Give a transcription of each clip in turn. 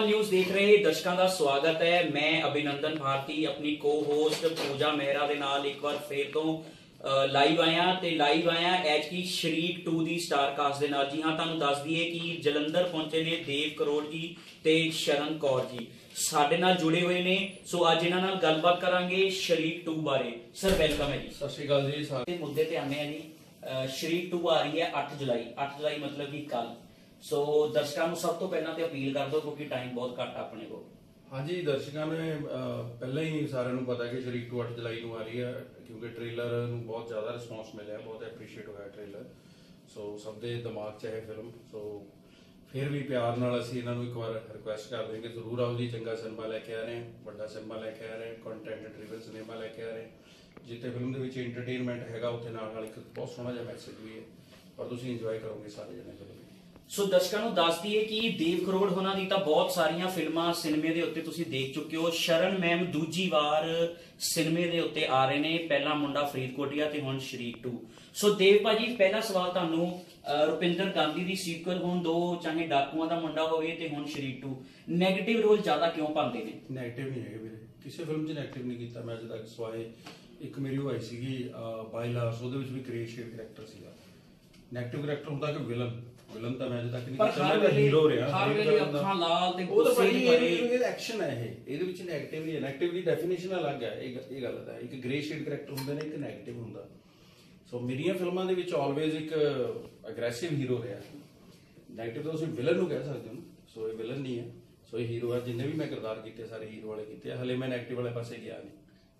One news ਦੇਖ ਰਹੇ ਦਰਸ਼ਕਾਂ ਦਾ ਸਵਾਗਤ ਹੈ। ਮੈਂ ਅਭਿਨੰਦਨ ਭਾਰਤੀ ਆਪਣੀ ਕੋ-ਹੋਸਟ ਪੂਜਾ ਮਹਿਰਾ ਦੇ ਨਾਲ ਇੱਕ ਵਾਰ ਫੇਰ ਤੋਂ ਲਾਈਵ ਆਇਆ ਤੇ ਲਾਈਵ ਆਇਆ ਐਚ ਕੀ ਸ਼ਰੀਕ 2 ਦੀ ਸਟਾਰ ਕਾਸਟ ਦੇ ਨਾਲ। ਜੀ ਹਾਂ ਤੁਹਾਨੂੰ ਦੱਸ ਦਈਏ ਕਿ ਜਲੰਧਰ ਪਹੁੰਚੇ ਨੇ ਦੇਵ ਕਰੋੜ ਜੀ ਤੇ ਸ਼ਰਨ ਕੌਰ ਜੀ। ਸਾਡੇ ਨਾਲ ਜੁੜੇ ਹੋਏ ਨੇ। ਸੋ ਅੱਜ ਇਹਨਾਂ ਨਾਲ ਗੱਲਬਾਤ ਕਰਾਂਗੇ ਸ਼ਰੀਕ 2 ਬਾਰੇ। ਸਰ ਵੈਲਕਮ ਹੈ ਜੀ। ਸਤਿ ਸ਼੍ਰੀ ਅਕਾਲ ਜੀ ਸਾਰੇ ਮੁੱਦੇ ਤੇ ਆਨੇ ਆ ਜੀ। ਸ਼ਰੀਕ 2 ਆ ਰਹੀ ਹੈ 8 ਜੁਲਾਈ। 8 ਜੁਲਾਈ ਮਤਲਬ ਕਿ ਕੱਲ ਸੋ ਦਰਸ਼ਕਾਂ ਨੂੰ ਸਭ ਤੋਂ ਪਹਿਲਾਂ ਤੇ ਅਪੀਲ ਕਰ ਦਿਓ ਕਿਉਂਕਿ ਟਾਈਮ ਬਹੁਤ ਘੱਟ ਆ ਆਪਣੇ ਕੋਲ। ਹਾਂਜੀ ਦਰਸ਼ਕਾਂ ਨੇ ਅਹ, ਪਹਿਲਾਂ ਹੀ ਸਾਰਿਆਂ ਨੂੰ ਪਤਾ ਕਿ ਸ਼ਰੀਕ 2 8 ਜੁਲਾਈ ਨੂੰ ਆ ਰਹੀ ਹੈ ਕਿਉਂਕਿ ਟ੍ਰੇਲਰ ਨੂੰ ਬਹੁਤ ਜ਼ਿਆਦਾ ਰਿਸਪੌਂਸ ਮਿਲਿਆ ਬਹੁਤ ਐਪਰੀਸ਼ੀਏਟ ਹੋਇਆ ਟ੍ਰੇਲਰ ਸੋ ਸਭ ਦੇ ਦਿਮਾਗ 'ਚ ਹੈ ਫਿਲਮ ਸੋ ਫਿਰ ਵੀ ਪਿਆਰ ਨਾਲ ਅਸੀਂ ਇਹਨਾਂ ਨੂੰ ਇੱਕ ਵਾਰ ਰਿਕੁਐਸਟ ਕਰਦੇ ਹਾਂ ਕਿ ਜ਼ਰੂਰ ਆਓ ਜੀ ਚੰਗਾ ਸਿਨੇਮਾ ਲੈ ਕੇ ਆ ਰਹੇ ਹਾਂ ਵੱਡਾ ਸਿਨੇਮਾ ਲੈ ਕੇ ਆ ਰਹੇ ਹਾਂ ਕੰਟੈਂਟ ਡਰਿਵਨ ਸਿਨੇਮਾ ਲੈ ਕੇ ਆ ਰਹੇ। ਹਾਂ ਜਿੱਥੇ ਫਿਲਮ ਦੇ ਵਿੱਚ ਐਂਟਰਟੇਨਮੈਂਟ ਹੈਗਾ ਉੱਥੇ ਨਾਲ ਨਾਲ ਇੱਕ ਬਹੁਤ ਸੋਹਣਾ ਜਿਹਾ ਮੈਸੇਜ ਵੀ ਹੈ। ਔਰ ਤੁਸੀਂ ਇੰਜੋਏ ਕਰੋਗੇ ਸਾਰੇ ਜਣੇ। ਫਿਲਮ ਸੋ ਦਰਸ਼ਕਾਂ ਨੂੰ ਦੱਸਦੀ ਦਈਏ ਕਿ ਦੇਵ ਕਰੋੜ ਹੋਣਾ ਦੀ ਤਾਂ ਬਹੁਤ ਸਾਰੀਆਂ ਫਿਲਮਾਂ ਸਿਨੇਮੇ ਦੇ ਉੱਤੇ ਤੁਸੀਂ ਦੇਖ ਚੁੱਕੇ ਹੋ। ਸ਼ਰਨ ਮੈਮ ਦੂਜੀ ਵਾਰ ਸਿਨੇਮੇ ਦੇ ਉੱਤੇ ਆ ਰਹੇ ਨੇ। ਪਹਿਲਾ ਮੁੰਡਾ ਫਰੀਦਕੋਟੀਆ ਤੇ ਹੁਣ ਸ਼ਰੀਕ 2 ਸੋ ਦੇਵ ਭਾਜੀ, ਪਹਿਲਾ ਸਵਾਲ ਤੁਹਾਨੂੰ ਰੁਪਿੰਦਰ ਗਾਂਧੀ ਦੀ ਸੀਕਵਲ ਹੁਣ ਦੋ, ਚਾਹੇ ਡਾਕੂਆਂ ਦਾ ਮੁੰਡਾ ਹੋਵੇ ਤੇ ਹੁਣ ਸ਼ਰੀਕ 2 네ਗੇਟਿਵ ਰੋਲ ਜ਼ਿਆਦਾ ਕਿਉਂ ਪਾਉਂਦੇ ਨੇ? ਨੈਗੇਟਿਵ ਨਹੀਂ ਹੈਗੇ ਵੀਰੇ। ਕਿਸੇ ਫਿਲਮ 'ਚ ਨੈਗੇਟਿਵ ਨਹੀਂ ਕੀਤਾ। ਮੈਂ ਅੱਜ ਤੱਕ ਸਵਾਏ, ਇੱਕ ਮੇਰੀ ਉਹ ਆਈ ਸੀਗੀ ਬਾਈਲਾਸ ਉਹਦੇ ਵਿੱਚ ਵੀ ਕ੍ਰੀਏਟਿਵ ਕਰੈਕਟਰ ਸੀਗਾ। ਨੈਗੇਟਿਵ ਕਰੈਕਟਰ ਹੁੰਦਾ ਕਿ ਵਿਲਨ ਵਿਲਨ ਤਾਂ ਮੈਂ ਅੱਜ ਤੱਕ ਨਹੀਂ ਪਰ ਹਰ ਵੇਲੇ- ਹੀਰੋ ਰਿਹਾ ਹਰ ਵੇਲੇ ਅੱਖਾਂ ਲਾਲ ਤੇ ਉਹ ਤਾਂ ਭਰੇ। ਇਹ ਐਕਸ਼ਨ ਹੈ ਇਹ ਇਹਦੇ ਵਿੱਚ ਨੈਗੇਟਿਵ ਨਹੀਂ ਹੈ ਨੈਗੇਟਿਵ ਦੀ ਡੈਫੀਨੇਸ਼ਨ ਅਲੱਗ ਹੈ ਇਹ ਇਹ ਗੱਲ ਹੈ। ਇੱਕ ਗ੍ਰੇ ਸ਼ੇਡ ਕਰੈਕਟਰ ਹੁੰਦੇ ਨੇ ਇੱਕ ਨੈਗੇਟਿਵ ਹੁੰਦਾ ਸੋ ਮੇਰੀਆਂ ਫਿਲਮਾਂ ਦੇ ਵਿੱਚ ਆਲਵੇਜ਼ ਇੱਕ ਅਗਰੈਸਿਵ ਹੀਰੋ ਰਿਹਾ ਨੈਗੇਟਿਵ ਤਾਂ ਤੁਸੀਂ ਵਿਲਨ ਨੂੰ ਕਹਿ ਸਕਦੇ ਹੋ। ਸੋ ਇਹ ਵਿਲਨ ਨਹੀਂ ਹੈ ਸੋ ਇਹ ਹੀਰੋ ਹੈ ਜਿੰਨੇ ਵੀ ਮੈਂ ਕਿਰਦਾਰ ਕੀਤੇ ਸਾਰੇ ਹੀਰੋ ਵਾਲੇ ਕੀਤੇ। ਹਲੇ ਮੈਂ ਨੈਗੇਟਿਵ ਵਾਲੇ ਪਾਸੇ ਗਿਆ ਨਹੀਂ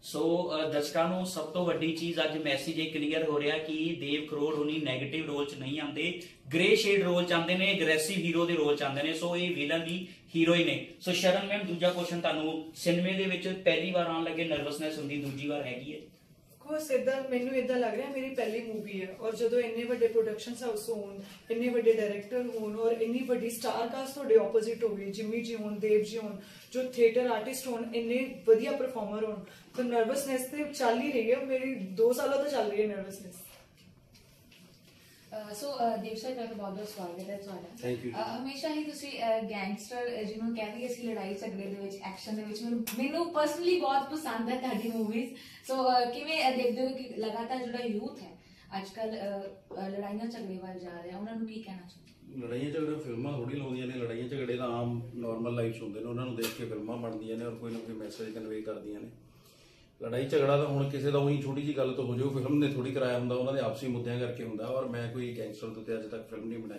ਸੋ uh, ਦਰਸ਼ਕਾਂ ਨੂੰ ਸਭ ਤੋਂ ਵੱਡੀ ਚੀਜ਼ ਅੱਜ ਮੈਸੇਜ ਇਹ ਕਲੀਅਰ ਹੋ ਰਿਹਾ ਕਿ ਦੇਵ ਕਰੋੜ ਹੁਣੀ 네ਗੇਟਿਵ ਰੋਲ 'ਚ ਨਹੀਂ ਆਉਂਦੇ। ਗ੍ਰੇ ਸ਼ੇਡ ਰੋਲ 'ਚ ਆਉਂਦੇ ਨੇ ਐਗਰੈਸਿਵ ਹੀਰੋ ਦੇ ਰੋਲ 'ਚ ਆਉਂਦੇ ਨੇ। ਸੋ ਇਹ ਵਿਲਨ ਦੀ ਹੀਰੋ ਨੇ। ਸੋ ਸ਼ਰਨ ਮੈਮ ਦੂਜਾ ਕੁਐਸਚਨ ਤੁਹਾਨੂੰ ਸਿਨੇਮੇ ਦੇ ਵਿੱਚ ਪਹਿਲੀ ਵਾਰ ਆਉਣ ਲੱਗੇ ਨਰਵਸਨੈਸ ਹੁੰਦੀ, ਦੂਜੀ ਵਾਰ ਹੈਗੀ ਹੈ। ਕੋਸ ਇਦਾਂ ਮੈਨੂੰ ਇਦਾਂ ਲੱਗ ਰਿਹਾ, ਮੇਰੀ ਪਹਿਲੀ ਮੂਵੀ ਹੈ ਔਰ ਜਦੋਂ ਇੰਨੇ ਵੱਡੇ ਪ੍ਰੋਡਕਸ਼ਨ ਹਾਊਸ ਹੋਣ, ਇੰਨੇ ਵੱਡੇ ਡਾਇਰੈਕਟਰ ਹੋਣ ਔਰ ਇੰਨੀ ਵੱਡੀ ਸਟਾਰ ਕਾਸਟ ਤੁਹਾਡੇ ਆਪੋਜ਼ਿਟ ਹੋਵੇ ਜਿੰਮੀ ਜੀ ਹੋਣ ਦੇਵ ਜੀ ਹੋਣ, ਜੋ ਥੀਏਟਰ ਆਰਟਿਸਟ ਹੋਣ, ਇੰਨੇ ਵਧੀਆ ਪਰਫਾਰਮਰ ਹੋਣ, ਤਾਂ ਨਰਵਸਨੈਸ ਤੇ ਚੱਲ ਹੀ ਰਹੀ ਹੈ, ਮੇਰੀ 2 ਸਾਲਾਂ ਤੋਂ ਚੱਲ ਰਹੀ ਹੈ ਨਰਵਸਨੈਸ ਸੋ ਦੇਵ ਸਰ ਤੁਹਾਡਾ ਬਹੁਤ ਬਹੁਤ ਸਵਾਗਤ ਹੈ ਤੁਹਾਡਾ। ਹਮੇਸ਼ਾ ਹੀ ਤੁਸੀਂ ਗੈਂਗਸਟਰ ਜਿਹਨੂੰ ਕਹਿੰਦੇ ਅਸੀਂ ਲੜਾਈ ਝਗੜੇ ਦੇ ਵਿੱਚ ਐਕਸ਼ਨ ਦੇ ਵਿੱਚ ਮੈਨੂੰ ਪਰਸਨਲੀ ਬਹੁਤ ਪਸੰਦ ਹੈ ਤੁਹਾਡੀ ਮੂਵੀਜ਼ ਸੋ ਕਿਵੇਂ ਦੇਖਦੇ ਹੋ ਕਿ ਲਗਾਤਾਰ ਜਿਹੜਾ ਯੂਥ ਹੈ ਅੱਜ ਕੱਲ ਲੜਾਈਆਂ ਝਗੜੇ ਵੱਲ ਜਾ ਰਿਹਾ। ਉਹਨਾਂ ਨੂੰ ਕੀ ਕਹਿਣਾ ਚਾਹੁੰਦੇ ਲੜਾਈਆਂ ਝਗੜੇ ਫਿਲਮਾਂ ਥੋੜੀ ਲਾਉਂਦੀਆਂ ਨੇ। ਲੜਾਈਆਂ ਝਗੜੇ ਤਾਂ ਆਮ ਨਾਰਮਲ ਲਾਈਫ 'ਚ ਹੁੰਦੇ ਨੇ। ਉਹਨਾਂ ਨੂੰ ਦੇਖ ਕੇ ਫਿਲਮਾਂ ਬਣਦੀਆਂ ਨੇ ਔਰ ਕੋਈ ਨਾ ਕੋਈ ਮੈਸੇਜ ਕਨਵੇ ਕਰਦੀਆਂ ਨੇ। ਲੜਾਈ ਝਗੜਾ ਤਾਂ ਹੁਣ ਕਿਸੇ ਦਾ ਉਹੀ ਛੋਟੀ ਜੀ ਗੱਲ ਤੋਂ ਹੋ ਜਾਓ ਫਿਲਮ ਨੇ ਥੋੜੀ ਕਰਾਇਆ ਹੁੰਦਾ, ਉਹਨਾਂ ਦੇ ਆਪਸੀ ਮੁੱਦਿਆਂ ਕਰਕੇ ਹੁੰਦਾ, ਔਰ ਮੈਂ ਕੋਈ ਗੈਂਗਸਟਰ ਤੋਂ ਉੱਤੇ ਅੱਜ ਤੱਕ ਫਿਲਮ ਨਹੀਂ ਬਣਾਈ।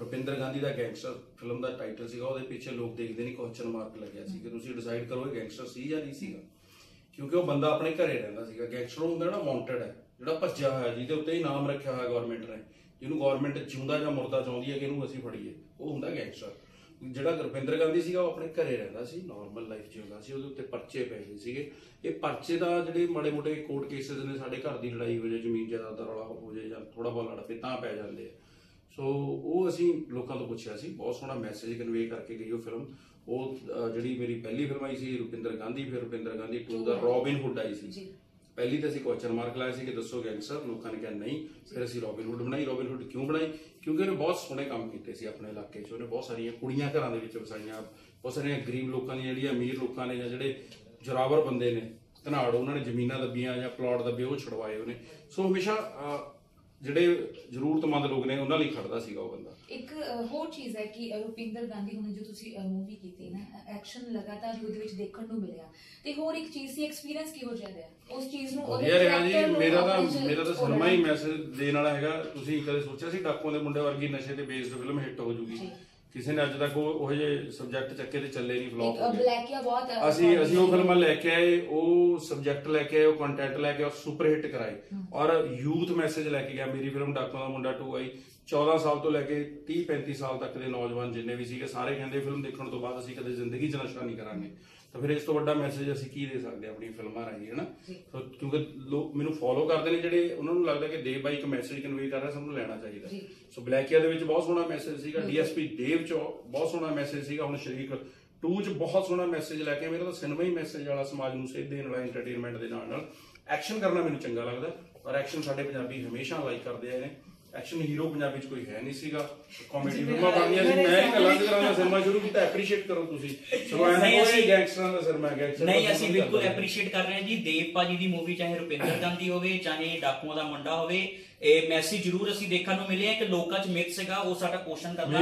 ਰੁਪਿੰਦਰ ਗਾਂਧੀ ਦਾ ਗੈਂਗਸਟਰ ਫਿਲਮ ਦਾ ਟਾਈਟਲ ਸੀਗਾ, ਉਹਦੇ ਪਿੱਛੇ ਲੋਕ ਦੇਖਦੇ ਨਹੀਂ ਕੁਐਸਚਨ ਮਾਰਕ ਲੱਗਿਆ ਸੀ ਕਿ ਤੁਸੀਂ ਡਿਸਾਈਡ ਕਰੋ ਇਹ ਗੈਂਗਸਟਰ ਸੀ ਜਾਂ ਨਹੀਂ ਸੀਗਾ। ਕਿਉਂਕਿ ਉਹ ਬੰਦਾ ਆਪਣੇ ਘਰੇ ਰਹਿੰਦਾ ਸੀਗਾ। ਗੈਂਗਸਟਰ ਹੁੰਦਾ ਜਿਹੜਾ ਵਾਂਟਡ ਹੈ, ਜਿਹੜਾ ਭੱਜਿਆ ਹੋਇਆ ਜਿਹਦੇ ਉੱਤੇ ਹੀ ਨਾਮ ਰੱਖਿਆ ਹੋਇਆ ਗਵਰਨਮੈਂਟ ਨੇ, ਜਿਹਨੂੰ ਗਵਰਨਮੈਂਟ ਜਿਉਂਦਾ ਜਾਂ ਮੁਰਦਾ ਚਾਹੁੰਦੀ ਹੈ ਕਿ ਇਹਨੂੰ ਅਸੀਂ ਫੜੀਏ, ਉਹ ਹੁੰਦਾ ਗੈਂਗਸਟਰ ਜਿਹੜਾ ਰੁਪਿੰਦਰ ਗਾਂਧੀ ਸੀਗਾ ਉਹ ਆਪਣੇ ਘਰੇ ਰਹਿੰਦਾ ਸੀ ਨਾਰਮਲ ਲਾਈਫ ਜਿਉਂਦਾ ਸੀ ਉਹਦੇ ਉੱਤੇ ਪਰਚੇ ਪਏ ਹੋਏ ਸੀਗੇ। ਇਹ ਪਰਚੇ ਦਾ ਜਿਹੜੇ ਮਾੜੇ ਮੋਟੇ ਕੋਰਟ ਕੇਸਸ ਨੇ ਸਾਡੇ ਘਰ ਦੀ ਲੜਾਈ ਹੋ ਜਾਏ ਜ਼ਮੀਨ ਜਾਇਦਾਦ ਦਾ ਰੌਲਾ ਹੋ ਜਾਏ ਜਾਂ ਥੋੜਾ ਬਹੁਤ ਲੜ ਪਏ ਤਾਂ ਪੈ ਜਾਂਦੇ ਆ। ਸੋ ਉਹ ਅਸੀਂ ਲੋਕਾਂ ਤੋਂ ਪੁੱਛਿਆ ਸੀ ਬਹੁਤ ਸੋਹਣਾ ਮੈਸੇਜ ਕਨਵੇ ਕਰਕੇ ਗਈ ਉਹ ਫਿਲਮ ਉਹ ਜਿਹੜੀ ਮੇਰੀ ਪਹਿਲੀ ਫਿਲਮ ਆਈ ਸੀ ਰੁਪਿੰਦਰ ਗਾਂਧੀ ਫਿਰ ਰੁਪਿੰਦਰ ਗਾਂਧੀ 2 ਦਾ ਰੋਬਿਨ ਹੁੱਡ ਆਈ ਸੀ। ਜੀ। ਪਹਿਲੀ ਤਾਂ ਅਸੀਂ ਕੁਐਸਚਨ ਮਾਰਕ ਲਾਇਆ ਸੀ ਕਿ ਦੱਸੋ ਗੈਂਗਸਟਰ ਲੋਕਾਂ ਨੇ ਕਿਹਾ ਨਹੀਂ। ਫਿਰ ਅਸੀਂ ਰੋਬਿਨ ਬਣਾਈ। ਰੋਬਿਨਹੁੱਡ ਕਿਉਂ ਬਣਾਈ? ਕਿਉਂਕਿ ਉਹਨੇ ਬਹੁਤ ਸੋਹਣੇ ਕੰਮ ਕੀਤੇ ਸੀ ਆਪਣੇ ਇਲਾਕੇ 'ਚ। ਉਹਨੇ ਬਹੁਤ ਸਾਰੀਆਂ ਕੁੜੀਆਂ ਘਰਾਂ ਦੇ ਵਿੱਚ ਵਸਾਈਆਂ। ਬਹੁਤ ਸਾਰੀਆਂ ਗਰੀਬ ਲੋਕਾਂ ਦੀਆਂ ਜਿਹੜੀਆਂ ਅਮੀਰ ਲੋਕਾਂ ਨੇ ਜਾਂ ਜਿਹੜੇ ਜਰਾਵਰ ਬੰਦੇ ਨੇ, ਧਨਾੜ, ਉਹਨਾਂ ਨੇ ਜ਼ਮੀਨਾਂ ਦੱਬੀਆਂ ਜਾਂ ਪਲਾਟ ਦੱਬੇ, ਉਹ ਛੁਡਵਾਏ ਉਹਨੇ। ਸੋ ਹਮੇਸ਼ਾ ਜਿਹੜੇ ਜ਼ਰੂਰਤਮੰਦ ਲੋਕ ਨੇ ਉਹਨਾਂ ਲਈ ਖੜਦਾ ਸੀਗਾ ਉਹ ਬੰਦਾ ਇੱਕ ਹੋਰ ਚੀਜ਼ ਹੈ ਕਿ ਰੁਪਿੰਦਰ ਗਾਂਧੀ ਹੁਣੇ ਜੋ ਤੁਸੀਂ ਮੂਵੀ ਕੀਤੀ ਨਾ ਐਕਸ਼ਨ ਲਗਾਤਾਰ ਉਹਦੇ ਵਿੱਚ ਦੇਖਣ ਨੂੰ ਮਿਲਿਆ ਤੇ ਹੋਰ ਇੱਕ ਚੀਜ਼ ਸੀ ਐਕਸਪੀਰੀਅੰਸ ਕਿਹੋ ਜਿਹਾ ਰਿਹਾ ਉਸ ਚੀਜ਼ ਨੂੰ ਉਹਦੇ ਵਧੀਆ ਰਿਹਾ ਜੀ character ਨੂੰ ਮੇਰਾ ਤਾਂ ਆਪਣੇ 'ਚ ਮੇਰਾ ਤਾਂ ਸਿਨੇਮਾ ਹੀ। ਮੈਸੇਜ ਦੇਣ ਵਾਲਾ ਹੈਗਾ ਤੁਸੀਂ ਕਦੇ ਸੋਚਿਆ ਸੀ ਡਾਕੂਆਂ ਦੇ ਮੁੰਡੇ ਵਰਗੀ ਨਸ਼ੇ ਤੇ ਬੇਸਡ ਫਿਲਮ ਹਿੱਟ ਹੋ ਜੂਗੀ ਜੀ। ਕਿਸੇ ਨੇ ਅੱਜ ਤੱਕ ਉਹ ਉਹ ਜਿਹੇ ਸਬਜੈਕਟ ਚੱਕੇ ਤੇ ਚੱਲੇ ਨਹੀਂ ਫਲॉप ਹੋ ਗਏ। ਬਲੈਕੀਆ ਬਹੁਤ ਅਸੀਂ ਅਸੀਂ ਉਹ ਫਿਲਮਾਂ ਲੈ ਕੇ ਆਏ ਉਹ ਸਬਜੈਕਟ ਲੈ ਕੇ ਆਏ ਉਹ ਕੰਟੈਂਟ ਲੈ ਕੇ ਆਏ, ਸੁਪਰ ਹਿੱਟ ਕਰਾਏ। ਔਰ ਯੂਥ ਮੈਸੇਜ ਲੈ ਕੇ ਗਿਆ ਮੇਰੀ ਫਿਲਮ ਡਾਕੂਆਂ ਦਾ ਮੁੰਡਾ 2 ਆਈ। 14 ਸਾਲ ਤੋਂ ਲੈ ਕੇ 30 35 ਸਾਲ ਤੱਕ ਦੇ ਨੌਜਵਾਨ ਜਿੰਨੇ ਵੀ ਸੀਗੇ ਸਾਰੇ ਕਹਿੰਦੇ ਫਿਲਮ ਦੇਖਣ ਤੋਂ ਬਾਅਦ ਅਸੀਂ ਕਦੇ ਜ਼ਿੰਦਗੀ 'ਚ ਨਸ਼ਾ ਨਹੀਂ ਕਰਾਂਗੇ। ਤਾਂ ਫਿਰ ਇਸ ਤੋਂ ਵੱਡਾ ਮੈਸੇਜ ਅਸੀਂ ਕੀ ਦੇ ਸਕਦੇ ਹਾਂ ਆਪਣੀ ਫਿਲਮਾਂ ਰਾਹੀਂ ਹਨਾ? ਸੋ ਕਿਉਂਕਿ ਲੋਕ ਮੈਨੂੰ ਫੋਲੋ ਕਰਦੇ ਨੇ ਜਿਹੜੇ ਉਹਨਾਂ ਨੂੰ ਲੱਗਦਾ ਕਿ ਦੇਵ ਬਾਈ ਇੱਕ ਮੈਸੇਜ ਕਨਵੇ ਕਰ ਰਿਹਾ ਸਾਨੂੰ ਲੈਣਾ ਚਾਹੀਦਾ। ਸੋ ਬਲੈਕੀਆ ਦੇ ਵਿੱਚ ਬਹੁਤ ਸੋਹਣਾ ਮੈਸੇਜ ਸੀਗਾ ਡੀਐਸਪੀ ਦੇਵ ਚ ਬਹੁਤ ਸੋਹਣਾ ਮੈਸੇਜ ਸੀਗਾ ਹੁਣ ਸ਼ਰੀਕ 2 ਚ ਬਹੁਤ ਸੋਹਣਾ ਮੈਸੇਜ ਲੈ ਕੇ ਮੇਰਾ ਤਾਂ ਸਿਨੇਮਾ ਹੀ ਮੈਸੇਜ ਵਾਲਾ ਸਮਾਜ ਨੂੰ ਸੇਧ ਦੇਣ ਵਾਲਾ ਐਂਟਰਟੇਨਮੈਂਟ ਦੇ ਨਾਲ ਨਾਲ ਐਕਸ਼ਨ ਕਰਨਾ ਮੈਨੂੰ ਚੰਗਾ ਲੱਗਦਾ ਔਰ ਐਕਸ਼ਨ ਸਾਡੇ ਪੰਜਾਬੀ ਹਮੇਸ਼ਾ ਲਾਈਕ ਕਰਦੇ ਆਏ ਨੇ। ਐਕਸ਼ਨ ਹੀਰੋ ਪੰਜਾਬੀ ਚ ਕੋਈ ਹੈ ਨਹੀਂ ਸੀਗਾ ਕਾਮੇਡੀ ਫਿਲਮਾਂ ਬਣਦੀਆਂ ਸੀ। ਮੈਂ ਸਾਹਮਣੇ- ਕਲਾਕਾਰਾਂ ਦਾ ਸਿਨੇਮਾ ਸ਼ੁਰੂ ਕੀਤਾ ਐਪਰੀਸ਼ੀਏਟ ਕਰੋ ਤੁਸੀਂ। ਸੋ ਨਹੀਂ, ਮੈਂ ਅਸੀਂ- ਕੋਈ ਗੈਂਗਸਟਰਾਂ ਦਾ ਸਿਨੇਮਾ ਗੈਂਗਸਟਰ ਦਾ ਨਹੀਂ ਅਸੀਂ ਬਿਲਕੁਲ। ਐਪਰੀਸ਼ੀਏਟ ਕਰ ਰਹੇ ਹਾਂ ਜੀ। ਦੇਵ ਭਾਜੀ ਦੀ ਮੂਵੀ ਚਾਹੇ ਰੁਪਿੰਦਰ ਗਾਂਧੀ ਹੋਵੇ ਚਾਹੇ ਡਾਕੂਆਂ ਦਾ ਮੁੰਡਾ ਹੋਵੇ ਇਹ ਮੈਸੇਜ ਜ਼ਰੂਰ ਅਸੀਂ ਦੇਖਣ ਨੂੰ ਮਿਲੇ ਆ ਕਿ ਲੋਕਾਂ 'ਚ ਮਿਥ ਸੀਗਾ ਉਹ ਸਾਡਾ ਕੁਐਸਚਨ ਕਰਦਾ।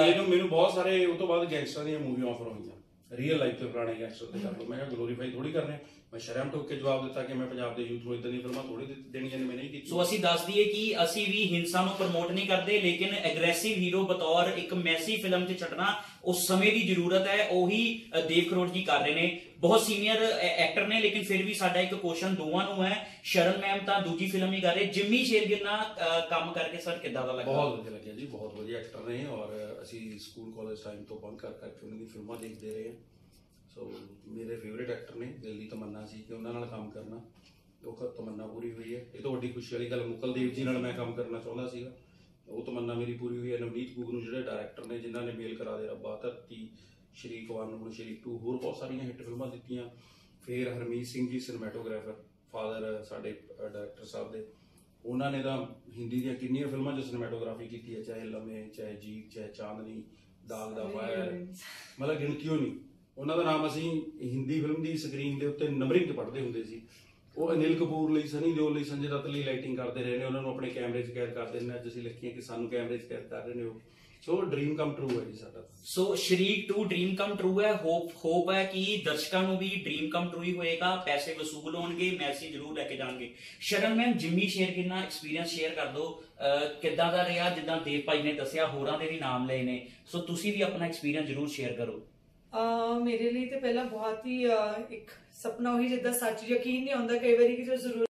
ਮੈਨੂੰ ਮੈਨੂੰ ਬਹੁਤ ਸਾਰੇ ਉਹ ਤੋਂ ਬਾਅਦ ਗੈਂਗਸਟਰਾਂ ਦੀਆਂ ਮੂਵੀਆਂ ਆਫਰ ਹੋਈਆਂ। ਰੀਅਲ ਲਾਈਫ ਤੇ ਪੁਰਾਣੇ ਗੈਂਗਸਟਰ ਤੇ ਕਰ ਲਓ। ਮੈਂ ਕਿਹਾ ਗਲੋਰੀਫਾਈ ਥੋੜੀ ਕਰਨੇ ਮੈਂ ਸ਼ਰਮ ਠੋਕ ਕੇ ਜਵਾਬ ਦਿੱਤਾ ਕਿ ਮੈਂ ਪੰਜਾਬ ਦੇ ਯੂਥ ਨੂੰ ਇਦਾਂ ਦੀਆਂ ਫਿਲਮਾਂ ਥੋੜੀ ਦੇਣੀਆਂ ਨੇ ਮੈਂ ਨਹੀਂ ਕੀਤੀ। ਸੋ ਅਸੀਂ ਦੱਸ ਦਈਏ ਕਿ ਅਸੀਂ ਵੀ ਹਿੰਸਾ ਨੂੰ ਪ੍ਰਮੋਟ ਨਹੀਂ ਕਰਦੇ ਲੇਕਿਨ ਐਗਰੈਸਿਵ ਹੀਰੋ ਬਤੌਰ ਇੱਕ ਮੈਸੀ ਫਿਲਮ 'ਚ ਛੱਡਣਾ ਉਸ ਸਮੇਂ ਦੀ ਜ਼ਰੂਰਤ ਹੈ ਉਹੀ ਦੇਵ ਕਰੋੜ ਜੀ ਕਰ ਰਹੇ ਨੇ। ਬਹੁਤ ਸੀਨੀਅਰ ਐਕਟਰ ਨੇ ਲੇਕਿਨ ਫਿਰ ਵੀ ਸਾਡਾ ਇੱਕ ਕੁਐਸਚਨ ਦੋਵਾਂ ਨੂੰ ਹੈ। ਸ਼ਰਨ ਮੈਮ ਤਾਂ ਦੂਜੀ ਫਿਲਮ ਹੀ ਕਰ ਰਹੇ। ਜਿੰਮੀ ਸ਼ੇਰਗਿਲ ਨਾਲ ਕੰਮ ਕਰਕੇ ਸਰ ਕਿੱਦਾਂ ਦਾ ਲੱਗਾ? ਬਹੁਤ ਵਧੀਆ ਲੱਗਿਆ ਜੀ ਬਹੁਤ ਵਧੀਆ ਐਕਟਰ ਨੇ ਔਰ ਅਸੀਂ ਸਕੂਲ ਕਾਲਜ ਟਾਈਮ ਤੋਂ ਬੰਕ ਕਰ ਕਰਕੇ ਉਹਨਾਂ ਦੀ ਫਿਲਮਾਂ ਦੇਖਦੇ ਰਹੇ ਹਾਂ। ਸੋ ਮੇਰੇ ਫੇਵਰੇਟ ਐਕਟਰ ਨੇ ਦਿਲ ਦੀ ਤਮੰਨਾ ਸੀ ਕਿ ਉਹਨਾਂ ਨਾਲ ਕੰਮ ਕਰਨਾ। ਉਹ ਤਮੰਨਾ ਪੂਰੀ ਹੋਈ ਹੈ। ਇਹ ਤੋਂ ਵੱਡੀ ਖੁਸ਼ੀ ਵਾਲੀ ਗੱਲ ਮੁਕਲ ਦੇਵ ਜੀ ਨਾਲ ਮੈਂ ਕੰਮ ਕਰਨਾ ਚਾਹੁੰਦਾ ਸੀਗਾ। ਉਹ ਤਮੰਨਾ ਮੇਰੀ ਪੂਰੀ ਹੋਈ ਹੈ। ਨਵਨੀਤ ਗੁਗਨੂ ਜਿਹੜੇ ਡਾਇਰੈਕਟਰ ਨੇ ਜਿਨ੍ਹਾਂ ਨੇ ਮੇਲ ਕਰਾ ਦੇ ਰੱਬਾ ਧਰਤੀ ਸ਼ਰੀਕ ਵਨ ਹੁਣ ਸ਼ਰੀਕ 2 ਹੋਰ ਬਹੁਤ ਸਾਰੀਆਂ ਹਿੱਟ ਫਿਲਮਾਂ ਦਿੱਤੀਆਂ। ਫਿਰ ਹਰਮੀਤ ਸਿੰਘ ਜੀ ਸਿਨੇਮੈਟੋਗ੍ਰਾਫਰ ਫਾਦਰ ਸਾਡੇ ਡਾਇਰੈਕਟਰ ਸਾਹਿਬ ਦੇ। ਉਹਨਾਂ ਨੇ ਤਾਂ ਹਿੰਦੀ ਦੀਆਂ ਕਿੰਨੀਆਂ ਫਿਲਮਾਂ 'ਚ ਸਿਨੇਮੈਟੋਗ੍ਰਾਫੀ ਕੀਤੀ ਹੈ। ਚਾਹੇ ਲਮੇ ਚਾਹੇ ਜੀਤ ਚਾਹੇ ਚਾਂਦਨੀ ਦਾਗ ਦਾ ਫਾਇਰ ਮਤਲਬ ਗਿਣਤੀਓ ਨਹੀਂ ਉਹਨਾਂ ਦਾ ਨਾਮ ਅਸੀਂ ਹਿੰਦੀ ਫਿਲਮ ਦੀ ਸਕਰੀਨ ਦੇ ਉੱਤੇ ਨੰਬਰਿੰਗ ਪੜ੍ਹਦੇ ਹੁੰਦੇ ਸੀ। ਉਹ ਅਨਿਲ ਕਪੂਰ ਲਈ, ਸਨੀ ਦਿਓਲ ਲਈ, ਸੰਜੇ ਦੱਤ ਲਈ ਲਾਈਟਿੰਗ ਕਰਦੇ ਰਹੇ ਨੇ। ਉਹਨਾਂ ਨੂੰ ਆਪਣੇ ਕੈਮਰੇ 'ਚ ਕੈਦ ਕਰਦੇ ਨੇ ਅੱਜ ਅਸੀਂ ਲਿਖੀਆਂ ਕਿ ਸਾਨੂੰ ਕੈਮਰੇ 'ਚ ਕੈਦ ਕਰ ਰਹੇ ਨੇ ਉਹ। ਸੋ ਡ੍ਰੀਮ ਕਮ ਟਰੂ ਹੈ ਜੀ ਸਾਡਾ। So Shareek 2 dream come true ਹੈ। ਹੋਪ ਹੋਪ ਹੈ ਕਿ ਦਰਸ਼ਕਾਂ ਨੂੰ ਵੀ ਡ੍ਰੀਮ ਕਮ ਟਰੂ ਹੀ ਹੋਏਗਾ। ਪੈਸੇ ਵਸੂਲ ਹੋਣਗੇ, ਮੈਸੇਜ ਜ਼ਰੂਰ ਲੈ ਕੇ ਜਾਣਗੇ। ਸ਼ਰਨ ਮੈਮ ਜਿੰਮੀ ਸ਼ੇਰਗਿਲ ਨਾਲ ਐਕਸਪੀਰੀਅੰਸ ਸ਼ੇਅਰ ਕਰ ਦਿਓ। ਕਿੱਦਾਂ ਦਾ ਰਿਹਾ? ਜਿੱਦਾਂ ਦੇਵ ਭਾਈ ਨੇ ਦੱਸਿਆ, ਹੋਰਾਂ ਦੇ ਵੀ ਨਾਮ ਲਏ ਨੇ। ਸੋ ਤੁਸੀਂ ਵੀ ਆਪਣਾ ਐਕਸਪੀਰੀਅੰਸ ਜ਼ਰੂਰ ਸ਼ੇਅਰ ਕਰੋ। ਮੇਰੇ ਲਈ ਤੇ ਪਹਿਲਾਂ ਬਹੁਤ ਹੀ ਇੱਕ ਸੁਪਨਾ ਉਹੀ ਜਿੱਦਾਂ ਸੱਚ ਯਕੀਨ ਨਹੀਂ ਆਉਂਦਾ ਕਈ ਵਾਰੀ ਕਿ ਜੋ ਜ਼ਰੂਰ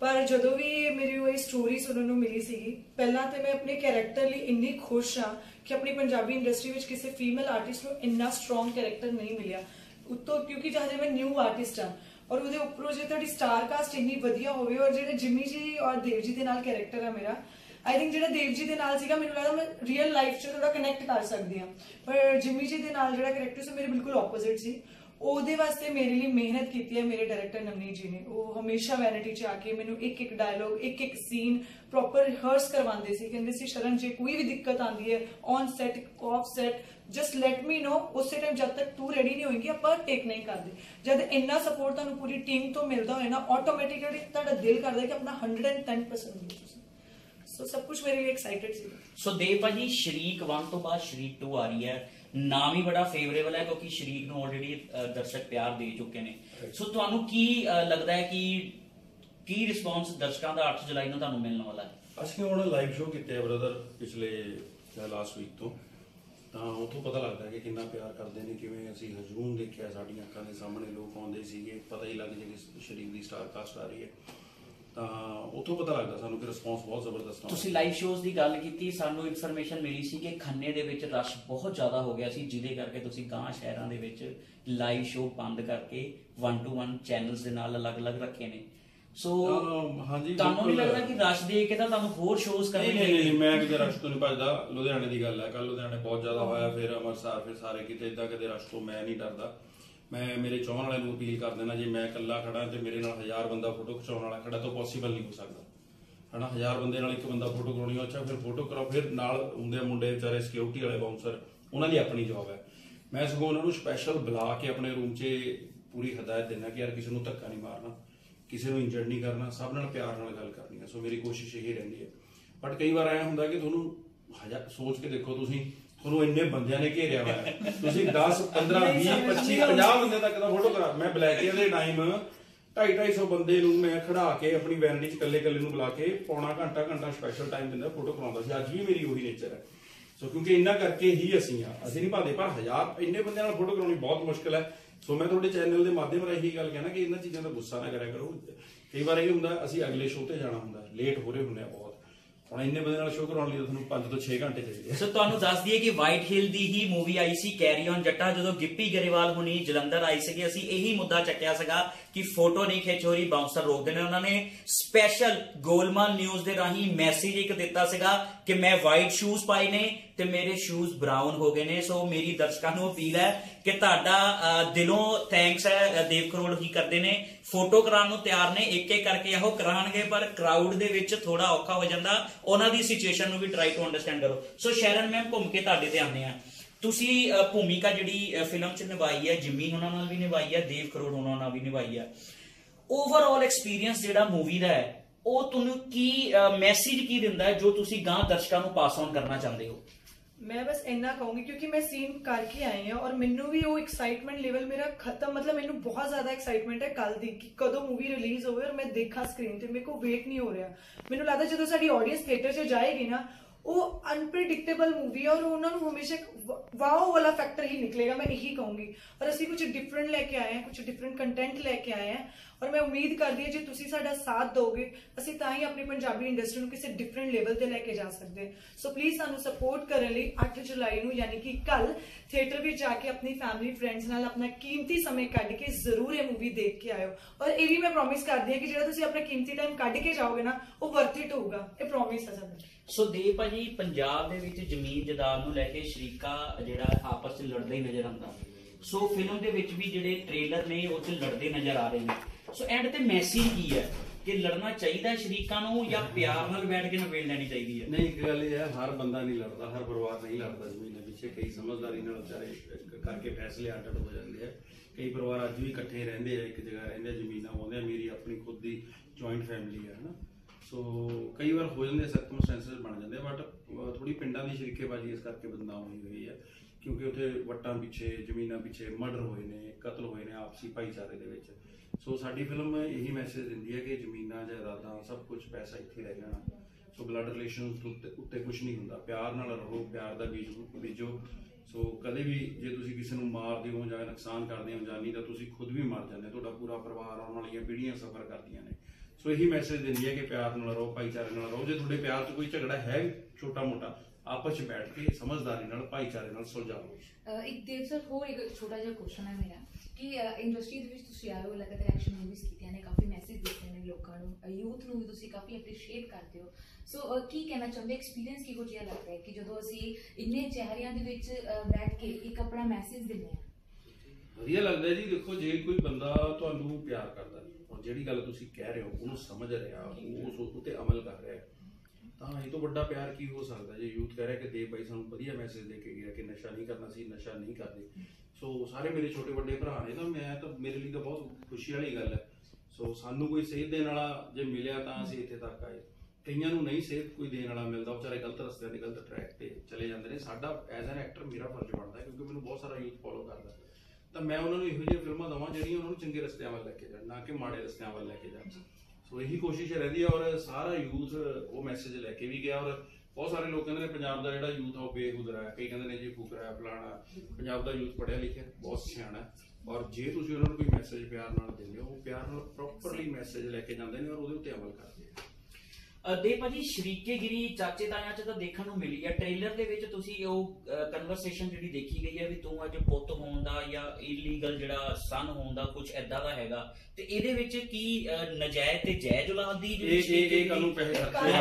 ਪਰ ਜਦੋਂ ਵੀ ਮੇਰੀ ਉਹ ਸਟੋਰੀ ਸੁਣਨ ਨੂੰ ਮਿਲੀ ਸੀਗੀ, ਪਹਿਲਾਂ ਤੇ ਮੈਂ ਆਪਣੇ ਕੈਰੈਕਟਰ ਲਈ ਇੰਨੀ ਖੁਸ਼ ਹਾਂ ਕਿ ਆਪਣੀ ਪੰਜਾਬੀ ਇੰਡਸਟਰੀ ਵਿੱਚ ਕਿਸੇ ਫੀਮੇਲ ਆਰਟਿਸਟ ਨੂੰ ਇੰਨਾ ਸਟਰੋਂਗ ਕੈਰੈਕਟਰ ਨਹੀਂ ਮਿਲਿਆ। ਉਤੋਂ ਕਿਉਂਕਿ ਜਦ ਮੈਂ ਨਿਊ ਆਰਟਿਸਟ ਹਾਂ ਔਰ ਉਹਦੇ ਉੱਪਰੋਂ ਜੇ ਤੁਹਾਡੀ ਸਟਾਰ ਕਾਸਟ ਇੰਨੀ ਵਧੀਆ ਹੋਵੇ ਔਰ ਜਿਹੜੇ ਜਿਮੀ ਜੀ ਔਰ ਦੇਵ ਜੀ ਦੇ ਨਾਲ ਕੈਰੈਕਟਰ ਹੈ ਮੇਰਾ ਆਈ ਥਿੰਕ ਜਿਹੜਾ ਦੇਵ ਜੀ ਦੇ ਨਾਲ ਸੀਗਾ, ਮੈਨੂੰ ਲੱਗਦਾ ਮੈਂ ਰੀਅਲ ਲਾਈਫ 'ਚ ਥੋੜਾ ਕਨੈਕਟ ਕਰ ਸਕਦੀ ਹਾਂ। ਪਰ ਜਿਮੀ ਜੀ ਦੇ ਨਾਲ ਜਿਹੜਾ ਕੈਰੈਕਟਰ ਸੀ ਮੇਰੇ ਬਿਲਕੁਲ ਆਪੋਜ਼ਿਟ ਸੀ। ਉਹਦੇ ਵਾਸਤੇ ਮੇਰੇ ਲਈ ਮਿਹਨਤ ਕੀਤੀ ਹੈ ਮੇਰੇ ਡਾਇਰੈਕਟਰ ਨਵਨੀਤ ਜੀ ਨੇ। ਉਹ ਹਮੇਸ਼ਾ ਵੈਨਿਟੀ 'ਚ ਆ ਕੇ ਮੈਨੂੰ ਇੱਕ ਇੱਕ ਡਾਇਲੋਗ ਇੱਕ ਇੱਕ ਸੀਨ ਪ੍ਰੋਪਰ ਰਿਹਰਸ ਕਰਵਾਉਂਦੇ ਸੀ। ਕਹਿੰਦੇ ਸੀ, ਸ਼ਰਨ, ਜੇ ਕੋਈ ਵੀ ਦਿੱਕਤ ਆਂਦੀ ਹੈ on set off set just let me know ਉਸੇ ਟਾਈਮ ਜਦ ਤੱਕ ਤੂੰ ਰੈਡੀ ਨਹੀਂ ਹੋਏਗੀ, ਆਪਾਂ ਟੇਕ ਨਹੀਂ ਕਰਦੇ। ਜਦ ਇੰਨਾ ਸਪੋਰਟ ਤੁਹਾਨੂੰ ਪੂਰੀ ਟੀਮ ਤੋਂ ਮਿਲਦਾ ਹੋਏ ਨਾ ਆਟੋਮੈਟਿਕਲੀ ਤੁਹਾਡਾ ਦਿਲ ਕਰਦਾ ਕਿ ਆਪਣਾ 110% ਦਿਓ ਤੁਸੀਂ ਸੋ ਸਭ ਕੁਝ ਮੇਰੇ ਲਈ ਐਕਸਾਈਟਡ ਸੀ ਸੋ ਦੇਵ ਭਾਜੀ ਸ਼ਰੀਕ 1 ਤੋਂ ਬਾਅਦ ਸ਼ਰੀਕ 2 ਆ ਰਹੀ ਹੈ ਨਾਮ ਹੀ ਬੜਾ ਫੇਵਰੇਬਲ ਹੈ ਕਿਉਂਕਿ ਸ਼ਰੀਕ ਨੂੰ ਆਲਰੇਡੀ ਦਰਸ਼ਕ ਪਿਆਰ ਦੇ ਚੁੱਕੇ ਨੇ ਸੋ ਤੁਹਾਨੂੰ ਕੀ ਲੱਗਦਾ ਹੈ ਕਿ ਕੀ ਰਿਸਪੌਂਸ ਦਰਸ਼ਕਾਂ ਦਾ 8 ਜੁਲਾਈ ਨੂੰ ਤੁਹਾਨੂੰ ਮਿਲਣ ਵਾਲਾ ਹੈ ਅਸੀਂ ਹੁਣ ਲਾਈਵ ਸ਼ੋਅ ਕੀਤੇ ਆ ਬ੍ਰਦਰ ਪਿਛਲੇ ਲਾਸਟ ਵੀਕ ਤੋਂ ਤਾਂ ਉਥੋਂ ਪਤਾ ਲੱਗਦਾ ਕਿ ਕਿੰਨਾ ਪਿਆਰ ਕਰਦੇ ਨੇ ਕਿਵੇਂ ਅਸੀਂ ਹਜੂਮ ਦੇਖਿਆ ਸਾਡੀਆਂ ਅੱਖਾਂ ਦੇ ਸਾਹਮਣੇ ਲੋਕ ਆਉਂਦੇ ਸੀਗੇ ਪਤਾ ਹੀ ਲੱਗ ਜੇ ਕਿ ਸ਼ਰੀਕ ਦੀ ਸਟਾਰ ਕਾਸਟ ਆ ਰਹੀ ਹੈ ਤਾਂ ਉਥੋਂ ਪਤਾ ਲੱਗਦਾ ਸਾਨੂੰ ਕਿ ਰਿਸਪੌਂਸ ਬਹੁਤ ਜ਼ਬਰਦਸਤ ਆ ਤੁਸੀਂ ਲਾਈਵ ਸ਼ੋਜ਼ ਦੀ ਗੱਲ ਕੀਤੀ ਸਾਨੂੰ ਇਨਫੋਰਮੇਸ਼ਨ ਮਿਲੀ ਸੀ ਕਿ ਖੰਨੇ ਦੇ ਵਿੱਚ ਰਸ਼ ਬਹੁਤ ਜ਼ਿਆਦਾ ਹੋ ਗਿਆ ਸੀ ਜਿਹਦੇ ਕਰਕੇ ਤੁਸੀਂ ਗਾਂ ਸ਼ਹਿਰਾਂ ਦੇ ਵਿੱਚ ਲਾਈਵ ਸ਼ੋਅ ਬੰਦ ਕਰਕੇ 1 ਟੂ 1 ਚੈਨਲਸ ਦੇ ਨਾਲ ਅਲੱਗ-ਅਲੱਗ ਰੱਖੇ ਨੇ। ਸੋ ਹਾਂਜੀ, ਤੁਹਾਨੂੰ ਨਹੀਂ। ਲੱਗਦਾ ਕਿ ਰਸ਼ ਦੇ ਕੇ ਤਾਂ ਤੁਹਾਨੂੰ ਹੋਰ ਸ਼ੋਜ਼ ਕਰਨੇ ਨਹੀਂ ਨਹੀਂ ਮੈਂ ਕਿਤੇ ਰਸ਼ ਤੋਂ ਨਹੀਂ ਭੱਜਦਾ। ਲੁਧਿਆਣੇ ਦੀ ਗੱਲ ਹੈ ਕੱਲ ਲੁਧਿਆਣੇ ਬਹੁਤ ਜ਼ਿਆਦਾ ਹੋਇਆ ਫਿਰ ਅੰਮ੍ਰਿਤਸਰ ਫਿਰ ਸਾਰੇ ਕਿਤੇ ਇਦਾਂ ਕਦੇ ਰਸ਼ ਤੋਂ ਮੈਂ ਨਹੀਂ ਡਰਦਾ। ਮੈਂ ਮੇਰੇ ਚਾਹਣ ਵਾਲਿਆਂ ਨੂੰ ਅਪੀਲ ਕਰ ਦੇਣਾ ਜੇ, ਮੈਂ ਇਕੱਲਾ ਖੜਾ ਤੇ ਮੇਰੇ ਨਾਲ ਹਜ਼ਾਰ ਬੰਦਾ ਫੋਟੋ ਖਿਚਾਉਣ ਵਾਲਾ ਖੜਾ, ਤਾਂ ਪੋਸੀਬਲ ਨਹੀਂ ਹੋ ਸਕਦਾ। ਹਨਾ, ਹਜ਼ਾਰ ਬੰਦੇ ਨਾਲ ਇੱਕ ਬੰਦਾ ਫੋਟੋ ਕਰਾਉਣੀ ਅੱਛਾ, ਫਿਰ ਫੋਟੋ ਕਰਾਓ, ਫਿਰ ਨਾਲ ਹੁੰਦੇ ਆ ਮੁੰਡੇ ਵਿਚਾਰੇ ਸਿਕਿਉਰਿਟੀ ਵਾਲੇ ਬਾਉਂਸਰ ਉਹਨਾਂ ਦੀ ਆਪਣੀ ਜੌਬ ਹੈ। ਮੈਂ ਸਗੋਂ ਉਹਨਾਂ ਨੂੰ ਸਪੈਸ਼ਲ ਬੁਲਾ ਕੇ ਆਪਣੇ ਰੂਮ 'ਚ ਪੂਰੀ ਹਦਾਇਤ ਦੇਣਾ ਕਿ ਯਾਰ ਕਿਸੇ ਨੂੰ ਧੱਕਾ ਨਹੀਂ ਮਾਰਨਾ, ਕਿਸੇ ਨੂੰ ਇੰਜਰਡ ਨਹੀਂ ਕਰਨਾ, ਸਭ ਨਾਲ ਪਿਆਰ ਨਾਲ ਗੱਲ ਕਰਨੀ ਹੈ। ਸੋ ਮੇਰੀ ਕੋਸ਼ਿਸ਼ ਇਹ ਰਹਿੰਦੀ ਹੈ। ਬਟ ਕਈ ਵਾਰ ਐ ਹੁੰਦਾ ਕਿ ਤੁਹਾਨੂੰ ਹਜ਼ਾਰ ਸੋਚ ਕੇ ਦੇਖੋ ਤੁਸੀਂ ਤੁਹਾਨੂੰ ਇੰਨੇ ਬੰਦਿਆਂ ਨੇ ਘੇਰਿਆ ਹੋਇਆ। ਤੁਸੀਂ 10 15 20 25 50 ਬੰਦੇ ਤੱਕ ਦਾ ਫੋਟੋ ਕਰਾ। ਮੈਂ ਬਲੈਕੀਆ ਦੇ ਟਾਈਮ 2.5 250 ਬੰਦੇ ਨੂੰ ਮੈਂ ਖੜਾ ਕੇ ਆਪਣੀ ਵੈਨਿਟੀ 'ਚ ਇਕੱਲੇ ਇਕੱਲੇ ਨੂੰ ਬੁਲਾ ਕੇ ਪੌਣਾ ਘੰਟਾ ਘੰਟਾ ਸਪੈਸ਼ਲ ਟਾਈਮ ਦਿੰਦਾ ਫੋਟੋ ਕਰਾਉਂਦਾ ਸੀ। ਅੱਜ ਵੀ ਮੇਰੀ ਉਹੀ ਨੇਚਰ ਹੈ। ਸੋ ਕਿਉਂਕਿ ਇੰਨਾ ਕਰਕੇ ਹੀ ਅਸੀਂ ਆ। ਅਸੀਂ ਨਹੀਂ ਭਾਦੇ ਪਰ ਹਜ਼ਾਰ ਇੰਨੇ ਬੰਦਿਆਂ ਨਾਲ ਫੋਟੋ ਕਰਾਉਣੀ ਬਹੁਤ ਮੁਸ਼ਕਲ ਹੈ। ਸੋ ਮੈਂ ਤੁਹਾਡੇ ਚੈਨਲ ਦੇ ਮਾਧਿਅਮ ਰਾਹੀਂ ਇਹੀ ਗੱਲ ਕਹਿਣਾ ਕਿ ਇਹਨਾਂ ਚੀਜ਼ਾਂ ਦਾ ਗੁੱਸਾ ਨਾ ਕਰਿਆ ਕਰੋ। ਕਈ ਵਾਰ ਇਹ ਹੁੰਦਾ ਅਸੀਂ ਅਗਲੇ ਸ਼ੋਅ ਤੇ ਜਾਣਾ ਹੁੰਦਾ। ਲੇਟ ਹੋ ਰਹੇ ਹੁੰਦੇ ਆ ਹੁਣ ਇੰਨੇ ਬੰਦੇ ਨਾਲ ਸ਼ੋਅ ਕਰਾਉਣ ਲਈ ਤਾਂ ਤੁਹਾਨੂੰ 5 ਤੋਂ 6 ਘੰਟੇ ਚਾਹੀਦੇ ਸੋ ਤੁਹਾਨੂੰ ਦੱਸ ਦਈਏ ਕਿ ਵਾਈਟ ਹਿੱਲ ਦੀ ਹੀ ਮੂਵੀ ਆਈ ਸੀ ਕੈਰੀ ਔਨ ਜੱਟਾ, ਜਦੋਂ ਗਿੱਪੀ ਗਰੇਵਾਲ ਹੁਣੀ ਜਲੰਧਰ ਆਈ ਸੀਗੇ, ਅਸੀਂ ਇਹੀ ਮੁੱਦਾ ਚੱਕਿਆ ਸੀਗਾ ਕਿ ਫੋਟੋ ਨਹੀਂ ਖਿੱਚ ਹੋ ਰਹੀ ਬਾਉਂਸਰ ਰੋਕਦੇ ਨੇ ਉਹਨਾਂ ਨੇ। ਸਪੈਸ਼ਲ ਗੋਲਮਾਲ ਨਿਊਜ਼ ਦੇ ਰਾਹੀਂ ਮੈਸੇਜ ਇੱਕ ਦਿੱਤਾ ਸੀਗਾ ਕਿ ਮੈਂ ਵਾਈਟ ਸ਼ੂਜ਼ ਪਾਏ ਨੇ ਤੇ ਮੇਰੇ ਸ਼ੂਜ਼ ਬਰਾਊਨ ਹੋ ਗਏ ਨੇ ਸੋ ਮੇਰੀ ਦਰਸ਼ਕਾਂ ਨੂੰ ਅਪੀਲ ਹੈ ਕਿ ਤੁਹਾਡਾ ਦਿਲੋਂ ਥੈਂਕਸ ਹੈ ਦੇਵ ਕਰੋੜ ਕੀ ਕਰਦੇ ਨੇ। ਫੋਟੋ ਕਰਾਉਣ ਨੂੰ ਤਿਆਰ ਨੇ, ਇੱਕ ਇੱਕ ਕਰਕੇ ਉਹ ਕਰਾਣਗੇ ਪਰ ਕਰਾਊਡ ਦੇ ਵਿੱਚ ਥੋੜਾ ਔਖਾ ਹੋ ਜਾਂਦਾ। ਉਹਨਾਂ ਦੀ ਸਿਚੁਏਸ਼ਨ ਨੂੰ ਵੀ ਟਰਾਈ ਟੂ ਅੰਡਰਸਟੈਂਡ ਕਰੋ। ਸੋ ਸ਼ੈਰਨ ਮੈਮ ਘੁੰਮ ਕੇ ਤੁਹਾਡੇ ਤੇ ਆਉਂਦੇ ਆ ਤੁਸੀਂ ਭੂਮਿਕਾ ਜਿਹੜੀ ਫਿਲਮ 'ਚ ਨਿਭਾਈ ਹੈ, ਜਿੰਮੀ ਉਹਨਾਂ ਨਾਲ ਵੀ ਨਿਭਾਈ ਹੈ, ਦੇਵ ਕਰੋੜ ਉਹਨਾਂ ਨਾਲ ਵੀ ਨਿਭਾਈ ਹੈ। ਓਵਰਆਲ ਐਕਸਪੀਰੀਅੰਸ ਜਿਹੜਾ ਮੂਵੀ ਦਾ ਹੈ, ਉਹ ਤੁਹਾਨੂੰ ਕੀ ਮੈਸੇਜ ਕੀ ਦਿੰਦਾ ਹੈ, ਜੋ ਤੁਸੀਂ ਗਾਂ ਦਰਸ਼ਕਾਂ ਨੂੰ ਪਾਸ ਔਨ ਕਰਨਾ ਚਾਹੁੰਦੇ ਹੋ? ਮੈਂ ਬਸ ਇੰਨਾ ਕਹੂੰਗੀ, ਕਿਉਂਕਿ ਮੈਂ ਸੀਨ ਕਰਕੇ ਆਈ ਹਾਂ ਔਰ ਮੈਨੂੰ ਵੀ ਉਹ ਐਕਸਾਈਟਮੈਂਟ ਲੈਵਲ ਮੇਰਾ ਖਤਮ, ਮਤਲਬ ਮੈਨੂੰ ਬਹੁਤ ਜ਼ਿਆਦਾ ਐਕਸਾਈਟਮੈਂਟ ਹੈ ਕੱਲ ਦੀ ਕਿ ਕਦੋਂ ਮੂਵੀ ਰਿਲੀਜ਼ ਹੋਵੇ ਔਰ ਮੈਂ ਦੇਖਾਂ ਸਕਰੀਨ ਤੇ, ਮੇਰੇ ਕੋ ਵੇਟ ਨਹੀਂ ਹੋ ਰਿਹਾ। ਮੈਨੂੰ ਲੱਗਦਾ ਜਦੋਂ ਸਾਡੀ ਆਡੀਅנס ਥੀਏਟਰ 'ਚ ਜਾਏਗੀ ਨਾ ਉਹ ਅਨਪ੍ਰੈਡਿਕਟੇਬਲ ਮੂਵੀ ਔਰ ਉਹਨਾਂ ਨੂੰ ਹਮੇਸ਼ਾ ਵਾਓ ਵਾਲਾ ਫੈਕਟਰ ਹੀ ਨਿਕਲੇਗਾ, ਮੈਂ ਇਹੀ ਕਹੂੰਗੀ। ਔਰ ਅਸੀਂ ਕੁਝ ਡਿਫਰੈਂਟ ਲੈ ਕੇ ਆਏ ਹਾਂ ਕੁਝ ਡਿਫਰੈਂਟ ਕੰਟੈਂਟ ਲੈ ਕੇ ਆਏ ਹਾਂ। ਔਰ ਮੈਂ ਉਮੀਦ ਕਰਦੀ ਹਾਂ, ਜੇ ਤੁਸੀਂ ਸਾਡਾ ਸਾਥ ਦਿਓਗੇ ਅਸੀਂ ਤਾਂ ਹੀ ਆਪਣੀ ਪੰਜਾਬੀ ਇੰਡਸਟਰੀ ਨੂੰ ਕਿਸੇ ਡਿਫਰੈਂਟ ਲੈਵਲ ਤੇ ਲੈ ਕੇ ਜਾ ਸਕਦੇ ਸੋ ਪਲੀਜ਼ ਸਾਨੂੰ ਸਪੋਰਟ ਕਰਨ ਲਈ 8 ਜੁਲਾਈ ਨੂੰ, ਯਾਨੀ ਕਿ ਕੱਲ ਥੀਏਟਰ ਵਿੱਚ ਜਾ ਕੇ ਆਪਣੀ ਫੈਮਿਲੀ ਫਰੈਂਡਸ ਨਾਲ ਆਪਣਾ ਕੀਮਤੀ ਸਮੇਂ ਕੱਢ ਕੇ ਜ਼ਰੂਰ ਇਹ ਮੂਵੀ ਦੇਖ ਕੇ ਆਇਓ। ਔਰ ਇਹ ਵੀ ਮੈਂ ਪ੍ਰੋਮਿਸ ਕਰਦੀ ਹਾਂ ਕਿ ਜਿਹੜਾ ਤੁਸੀਂ ਆਪਣਾ ਕੀਮਤੀ ਟਾਈਮ ਕੱਢ ਕੇ ਜਾਓਗੇ ਨਾ, ਉਹ ਵਰਥ ਇਟ ਹੋਊਗਾ। ਇਹ ਪ੍ਰੋਮਿਸ ਹੈ ਸਾਡਾ ਸੋ ਦੇ ਭਾਜੀ, ਪੰਜਾਬ ਦੇ ਵਿੱਚ ਜ਼ਮੀਨ ਜਾਇਦਾਦ ਨੂੰ ਲੈ ਕੇ ਸ਼ਰੀਕਾ ਜਿਹੜਾ ਆਪਸ ਵਿੱਚ ਲੜਦਾ ਹੀ ਨਜ਼ਰ ਆਉਂਦਾ। ਸੋ ਫਿਲਮ ਦੇ ਵਿੱਚ ਵੀ ਜਿਹੜੇ ਟ੍ਰੇਲਰ ਨੇ, ਉਹ 'ਚ ਲੜਦੇ ਨਜ਼ਰ ਆ ਰਹੇ ਨੇ। ਸੋ ਐਂਡ ਤੇ ਮੈਸੇਜ ਕੀ ਹੈ? ਕਿ ਲੜਨਾ ਚਾਹੀਦਾ ਸ਼ਰੀਕਾਂ ਨੂੰ ਜਾਂ ਪਿਆਰ ਨਾਲ ਬੈਠ ਕੇ ਨਿਬੇੜ ਲੈਣੀ ਚਾਹੀਦੀ ਹੈ? ਨਹੀਂ ਗੱਲ ਇਹ ਹੈ, ਹਰ ਬੰਦਾ ਨਹੀਂ ਲੜਦਾ, ਹਰ ਪਰਿਵਾਰ ਨਹੀਂ ਲੜਦਾ ਜ਼ਮੀਨ ਪਿੱਛੇ। ਕਈ ਸਮਝਦਾਰੀ ਨਾਲ ਵਿਚਾਰੇ ਕਰਕੇ ਫੈਸਲੇ ਅੱਡ ਹੋ ਜਾਂਦੇ ਆ। ਕਈ ਪਰਿਵਾਰ ਅੱਜ ਵੀ ਇਕੱਠੇ ਰਹਿੰਦੇ ਆ, ਇੱਕ ਜਗ੍ਹਾ ਰਹਿੰਦੇ ਆ ਜ਼ਮੀਨਾਂ ਆਉਂਦੇ ਮੇਰੀ ਆਪਣੀ ਖੁਦ ਦੀ ਜੁਆਇੰਟ ਫੈਮਿਲੀ ਹੈ ਹਨਾ। ਸੋ ਕਈ ਵਾਰ ਹੋ ਜਾਂਦੇ ਸਰਕਮਸਟੈਂਸਸ ਬਣ ਜਾਂਦੇ ਬਟ ਥੋੜੀ ਪਿੰਡਾਂ ਦੀ ਸ਼ਰੀਕੇਬਾਜ਼ੀ ਇਸ ਕਰਕੇ ਬਦਨਾਮ ਹੋਈ ਹੋਈ ਹੈ, ਕਿਉਂਕਿ ਉੱਥੇ ਵੱਟਾਂ ਪਿੱਛੇ, ਜ਼ਮੀਨਾਂ ਪਿੱਛੇ ਮਰਡਰ ਹੋਏ ਨੇ, ਕਤਲ ਹੋਏ ਨੇ ਆਪਸੀ ਭਾਈਚਾਰੇ ਦੇ ਵਿੱਚ। ਸੋ ਸਾਡੀ ਫਿਲਮ ਇਹੀ ਮੈਸੇਜ ਦਿੰਦੀ ਹੈ ਕਿ ਜ਼ਮੀਨਾਂ, ਜਾਇਦਾਦਾਂ, ਸਭ ਕੁਝ ਪੈਸਾ ਇੱਥੇ ਰਹਿ ਜਾਣਾ। ਸੋ ਬਲੱਡ ਰਿਲੇਸ਼ਨਸ ਉੱਤੇ ਉੱਤੇ ਕੁਝ ਨਹੀਂ ਹੁੰਦਾ। ਪਿਆਰ ਨਾਲ ਰਹੋ, ਪਿਆਰ ਦਾ ਬੀਜ ਬੀਜੋ। ਸੋ ਕਦੇ ਵੀ ਜੇ ਤੁਸੀਂ ਕਿਸੇ ਨੂੰ ਮਾਰਦੇ ਹੋ ਜਾਂ ਨੁਕਸਾਨ ਕਰਦੇ ਹੋ ਜਾਨੀ ਤਾਂ ਤੁਸੀਂ ਖੁਦ ਵੀ ਮਰ ਜਾਂਦੇ ਹੋ। ਤੁਹਾਡਾ ਪੂਰਾ ਪਰਿਵਾਰ ਆਉਣ ਵਾਲੀਆਂ ਪੀੜ੍ਹੀਆਂ ਸਫਰ ਕਰਦੀਆਂ ਨੇ। ਸੋ ਇਹੀ ਮੈਸੇਜ ਦਿੰਦੀ ਹੈ ਕਿ ਪਿਆਰ ਨਾਲ ਰਹੋ ਭਾਈਚਾਰੇ ਨਾਲ ਰਹੋ। ਜੇ ਤੁਹਾਡੇ ਪਿਆਰ 'ਚ ਕੋਈ ਝਗੜਾ ਹੈ ਛੋਟਾ ਮੋਟਾ ਆਪਸ 'ਚ ਬੈਠ ਕੇ ਸਮਝਦਾਰੀ ਨਾਲ ਭਾਈਚਾਰੇ ਨਾਲ ਸੁਲਝਾਓ। ਇੱਕ ਦੇਰ ਸਰ ਹੋਰ ਇੱਕ ਛੋਟਾ ਜਿਹਾ ਕੁਐਸਚਨ ਹੈ ਮੇਰਾ ਕਿ ਇੰਡਸਟਰੀ ਦੇ ਵਿੱਚ ਤੁਸੀਂ ਆਏ ਹੋ ਲਗਾਤਾਰ ਐਕਸ਼ਨ ਮੂਵੀਜ਼ ਕੀਤੀਆਂ ਨੇ ਕਾਫੀ ਮੈਸੇਜ ਦਿੱਤੇ ਨੇ ਲੋਕਾਂ ਨੂੰ ਯੂਥ ਨੂੰ ਵੀ ਤੁਸੀਂ ਕਾਫੀ ਅਪਰੀਸ਼ੀਏਟ ਕਰਦੇ ਹੋ। ਸੋ ਕੀ ਕਹਿਣਾ ਚਾਹੁੰਦੇ ਐਕਸਪੀਰੀਅੰਸ ਕਿਹੋ ਜਿਹਾ ਲੱਗਦਾ ਹੈ ਕਿ ਜਦੋਂ ਅਸੀਂ ਇੰਨੇ ਚਿਹਰਿਆਂ ਦੇ ਵਿੱਚ ਬੈਠ ਕੇ ਇੱਕ ਆਪਣਾ ਮੈਸੇਜ ਦਿੰਦੇ ਹਾਂ? ਵਧੀਆ ਲੱਗਦਾ ਜੀ ਦੇਖੋ ਜੇ ਕੋਈ ਬੰਦਾ ਤੁਹਾਨੂੰ ਪਿਆਰ ਕਰਦਾ ਔਰ ਜਿਹੜੀ ਗੱਲ ਤੁਸੀਂ ਕਹਿ ਰਹੇ ਹੋ, ਉਹਨੂੰ ਸਮਝ ਰਿਹਾ, ਉਸ ਉੱਤੇ ਅਮਲ ਕਰ ਰਿਹਾ ਤਾਂ ਇਹ ਤੋਂ ਵੱਡਾ ਪਿਆਰ ਕੀ ਹੋ ਸਕਦਾ? ਜੇ ਯੂਥ ਕਹਿ ਰਿਹਾ ਕਿ ਦੇਵ ਭਾਈ ਸਾਨੂੰ ਵਧੀਆ ਮੈਸੇਜ ਦੇ ਕੇ ਗਿਆ ਕਿ ਨਸ਼ਾ ਨਹੀਂ ਕਰਨਾ ਸੀ, ਨਸ਼ਾ ਨਹੀਂ ਕਰਦੇ। ਸੋ ਸਾਰੇ ਮੇਰੇ ਛੋਟੇ ਵੱਡੇ ਭਰਾ ਨੇ, ਤਾਂ ਮੈਂ ਤਾਂ ਮੇਰੇ ਲਈ ਤਾਂ ਬਹੁਤ ਖੁਸ਼ੀ ਵਾਲੀ ਗੱਲ ਹੈ। ਸੋ ਸਾਨੂੰ ਕੋਈ ਸੇਧ ਦੇਣ ਵਾਲਾ ਜੇ ਮਿਲਿਆ ਤਾਂ ਅਸੀਂ ਇੱਥੇ ਤੱਕ ਆਏ। ਕਈਆਂ ਨੂੰ ਨਹੀਂ ਸੇਧ ਕੋਈ ਦੇਣ ਵਾਲਾ ਮਿਲਦਾ, ਉਹ ਵਿਚਾਰੇ ਗਲਤ ਰਸਤੇ ਤੇ, ਗਲਤ ਟਰੈਕ ਤੇ ਚਲੇ ਜਾਂਦੇ ਨੇ। ਸਾਡਾ ਐਜ਼ ਐਨ ਐਕਟਰ ਮੇਰਾ ਫਰਜ਼ ਬਣਦਾ ਕਿਉਂਕਿ ਮੈਨੂੰ ਬਹੁਤ ਸਾਰਾ ਯੂਥ ਫੋਲੋ ਕਰਦਾ ਤਾਂ ਮੈਂ ਉਹਨਾਂ ਨੂੰ ਇਹੋ ਜਿਹੀਆਂ ਫਿਲਮਾਂ ਦਵਾਂ ਜਿਹੜੀਆਂ ਉਹਨਾਂ ਨੂੰ ਚੰਗੇ ਰਸਤਿਆਂ ਵੱਲ ਲੈ ਕੇ ਜਾਣ, ਨਾ ਕਿ ਮਾੜੇ ਰਸਤਿਆਂ ਵੱਲ ਲੈ ਕੇ ਜਾਣ। ਸੋ ਇਹੀ ਕੋਸ਼ਿਸ਼ ਰਹਿੰਦੀ ਹੈ ਔਰ ਸਾਰਾ ਯੂਥ ਉਹ ਮੈਸੇਜ ਲੈ ਕੇ ਵੀ ਗਿਆ ਔਰ ਬਹੁਤ ਸਾਰੇ ਲੋਕ ਕਹਿੰਦੇ ਨੇ ਪੰਜਾਬ ਦਾ ਜਿਹੜਾ ਯੂਥ ਆ ਉਹ ਬੇਗੁਜ਼ਰਾ ਹੈ। ਕਈ ਕਹਿੰਦੇ ਨੇ ਜੀ ਫੁਕਰਾ ਹੈ ਫਲਾਣਾ। ਪੰਜਾਬ ਦਾ ਯੂਥ ਪੜ੍ਹਿਆ ਲਿਖਿਆ ਬਹੁਤ ਸਿਆਣਾ ਹੈ। ਔਰ ਜੇ ਤੁਸੀਂ ਉਹਨਾਂ ਨੂੰ ਕੋਈ ਮੈਸੇਜ ਪਿਆਰ ਨਾਲ ਦਿੰਦੇ ਹੋ, ਉਹ ਪਿਆਰ ਨਾਲ ਪ੍ਰੋਪਰਲੀ ਮੈਸੇਜ ਲੈ ਕੇ ਜਾਂਦੇ ਨੇ ਔਰ ਉਹਦੇ ਉੱਤੇ ਅਮਲ ਕਰਦੇ ਆ ਦੇ ਭਾਜੀ ਸ਼ਰੀਕੇਗਿਰੀ ਚਾਚੇ ਤਾਇਆਂ ਚ ਤਾਂ ਦੇਖਣ ਨੂੰ ਮਿਲੀ ਹੈ ਟ੍ਰੇਲਰ ਦੇ ਵਿੱਚ ਤੁਸੀਂ ਉਹ ਕਨਵਰਸੇਸ਼ਨ ਜਿਹੜੀ ਦੇਖੀ ਗਈ ਹੈ ਵੀ ਤੂੰ ਅੱਜ ਪੁੱਤ ਹੋਣ ਦਾ ਜਾਂ ਇਲੀਗਲ ਜਿਹੜਾ ਸਨ ਹੋਣ ਦਾ ਕੁਝ ਐਦਾਂ ਦਾ ਹੈਗਾ। ਤੇ ਇਹਦੇ ਵਿੱਚ ਕੀ ਨਜਾਇਜ਼ ਤੇ ਜਾਇਜ਼ ਔਲਾਦ ਦੀ ਇਹ ਇਹ ਇਹ ਕਾਨੂੰ ਪੈਸੇ ਖਰਚੇ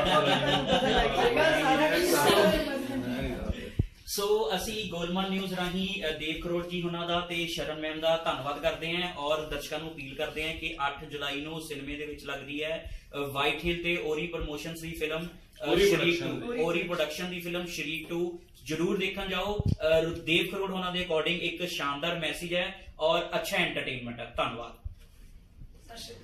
ਸੋ ਅਸੀਂ ਗੋਲਮਾਲ ਨਿਊਜ਼ ਰਾਹੀਂ ਦੇਵ ਕਰੋੜ ਜੀ ਹੁਣਾਂ ਦਾ ਤੇ ਸ਼ਰਨ ਮੈਮ ਦਾ ਧੰਨਵਾਦ ਕਰਦੇ ਹਾਂ ਔਰ ਦਰਸ਼ਕਾਂ ਨੂੰ ਅਪੀਲ ਕਰਦੇ ਹਾਂ ਕਿ 8 ਜੁਲਾਈ ਨੂੰ ਸਿਨੇਮੇ ਦੇ ਵਿੱਚ ਲੱਗਦੀ ਹੈ ਵਾਈਟ ਹਿਲ ਤੇ ਓਰੀ ਪ੍ਰੋਮੋਸ਼ਨਸ ਦੀ ਫਿਲਮ ਸ਼ਰੀਕ। ਓਰੀ ਪ੍ਰੋਡਕਸ਼ਨ ਦੀ ਫਿਲਮ ਸ਼ਰੀਕ 2 ਜਰੂਰ ਦੇਖਣ ਜਾਓ। ਦੇਵ ਕਰੋੜ ਹੋਣਾ ਦੇ ਅਕੋਰਡਿੰਗ ਇੱਕ ਸ਼ਾਨਦਾਰ ਮੈਸੇਜ ਹੈ ਔਰ ਅੱਛਾ ਐਂਟਰਟੇਨਮੈਂਟ ਹੈ। ਧੰਨਵਾਦ। ਸਤਿ ਸ਼੍ਰੀ ਅਕਾਲ।